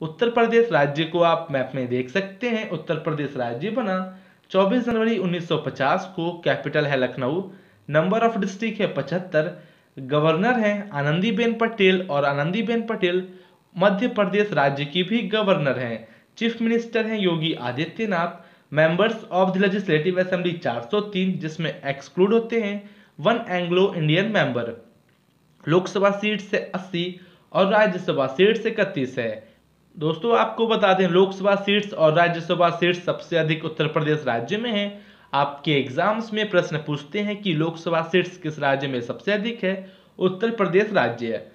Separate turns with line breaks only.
उत्तर प्रदेश राज्य को आप मैप में देख सकते हैं। उत्तर प्रदेश राज्य बना 24 जनवरी 1950 को कैपिटल है लखनऊ, नंबर ऑफ़ डिस्ट्रिक्ट है पचहत्तर, गवर्नर हैं आनंदीबेन पटेल और आनंदीबेन पटेल मध्य प्रदेश राज्य की भी गवर्नर हैं। चीफ मिनिस्टर हैं Yogi Adityanath, members of the legislative assembly 403 जिसमें एक्सक्लूड होते हैं one Anglo Indian member. Lok Sabha seat से 80 और राज्यसभा सीट से इकतीस है। दोस्तों, आपको बता दें, लोकसभा सीट्स और राज्यसभा सीट्स सबसे अधिक उत्तर प्रदेश राज्य में है। आपके एग्ज़ाम्स में प्रश्न पूछते हैं कि लोकसभा सीट्स किस राज्य में सबसे अधिक है, उत्तर प्रदेश राज्य है।